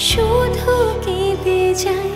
শুধু কেঁদে যায়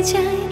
再见